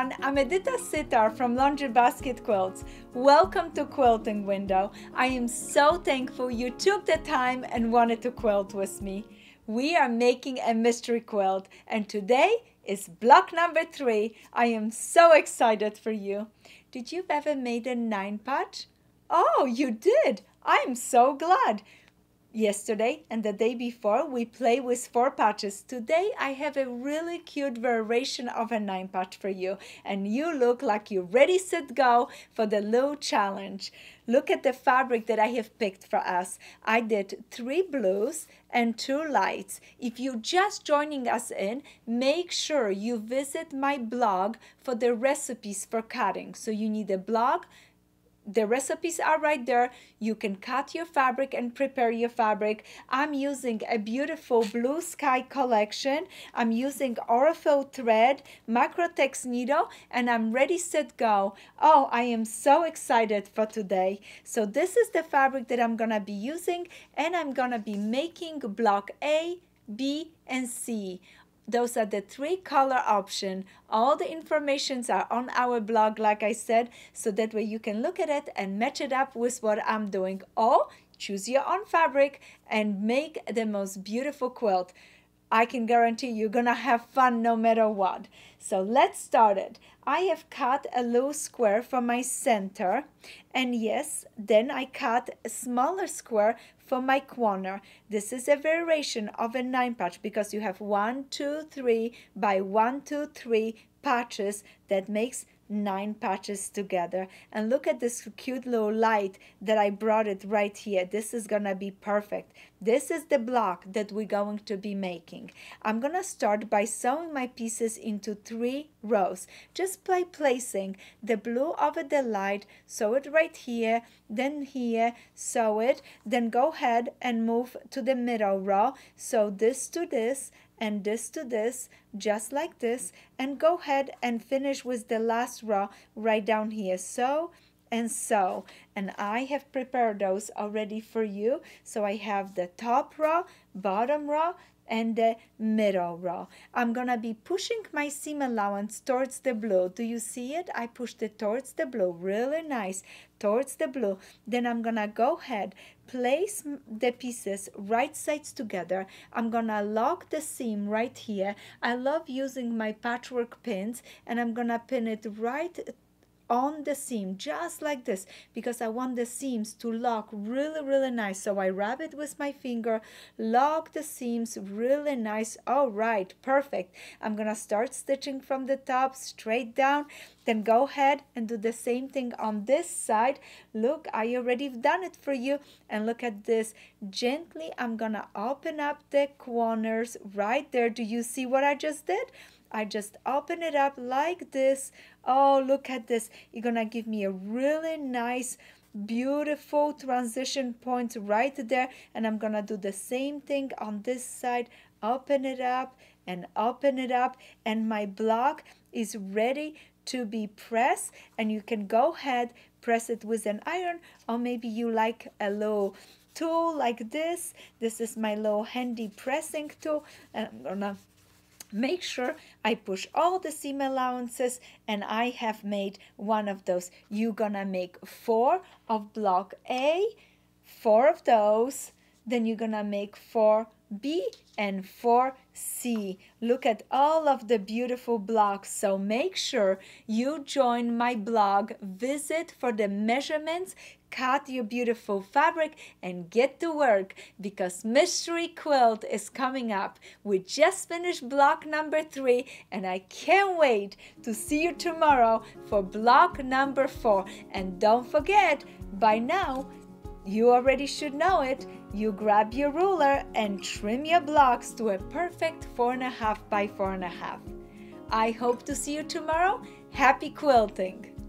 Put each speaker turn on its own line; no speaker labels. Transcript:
everyone. I'm Edyta Sitar from Laundry Basket Quilts. Welcome to Quilting Window. I am so thankful you took the time and wanted to quilt with me. We are making a mystery quilt, and today is block number three. I am so excited for you. Did you ever made a nine patch? Oh, you did. I'm so glad yesterday and the day before we play with four patches. Today i have a really cute variation of a nine patch for you and you look like you're ready set go for the little challenge. Look at the fabric that i have picked for us. I did three blues and two lights. If you're just joining us in make sure you visit my blog for the recipes for cutting. So you need a blog the recipes are right there. You can cut your fabric and prepare your fabric. I'm using a beautiful blue sky collection. I'm using Aurifil thread, Microtex needle, and I'm ready, set, go. Oh, I am so excited for today. So this is the fabric that I'm gonna be using and I'm gonna be making block A, B, and C those are the three color option. All the informations are on our blog like i said so that way you can look at it and match it up with what i'm doing. Or choose your own fabric and make the most beautiful quilt I can guarantee you're gonna have fun no matter what. So let's start it. I have cut a little square for my center and yes, then I cut a smaller square for my corner. This is a variation of a nine patch because you have one, two, three by one, two, three patches that makes nine patches together. And look at this cute little light that I brought it right here. This is gonna be perfect. This is the block that we're going to be making. I'm gonna start by sewing my pieces into three rows just by placing the blue over the light sew it right here then here sew it then go ahead and move to the middle row. Sew this to this and this to this just like this and go ahead and finish with the last row right down here. So and so and I have prepared those already for you so I have the top row bottom row and the middle row. I'm gonna be pushing my seam allowance towards the blue. Do you see it? I pushed it towards the blue, really nice, towards the blue. Then I'm gonna go ahead, place the pieces right sides together. I'm gonna lock the seam right here. I love using my patchwork pins and I'm gonna pin it right on the seam just like this because I want the seams to lock really really nice. So I rub it with my finger lock the seams really nice. All right perfect. I'm gonna start stitching from the top straight down then go ahead and do the same thing on this side look I already done it for you and look at this gently I'm gonna open up the corners right there do you see what I just did I just open it up like this. Oh, look at this. You're to give me a really nice, beautiful transition point right there. And I'm to do the same thing on this side. Open it up and open it up. And my block is ready to be pressed. And you can go ahead, press it with an iron. Or maybe you like a little tool like this. This is my little handy pressing tool. And I'm to make sure I push all the seam allowances and I have made one of those. You're gonna make four of block A, four of those, then you're gonna make four B and four C. Look at all of the beautiful blocks. So make sure you join my blog, visit for the measurements, cut your beautiful fabric and get to work because Mystery Quilt is coming up. We just finished block number three and I can't wait to see you tomorrow for block number four. And don't forget, by now, you already should know it. You grab your ruler and trim your blocks to a perfect four and a half by four and a half. I hope to see you tomorrow. Happy quilting!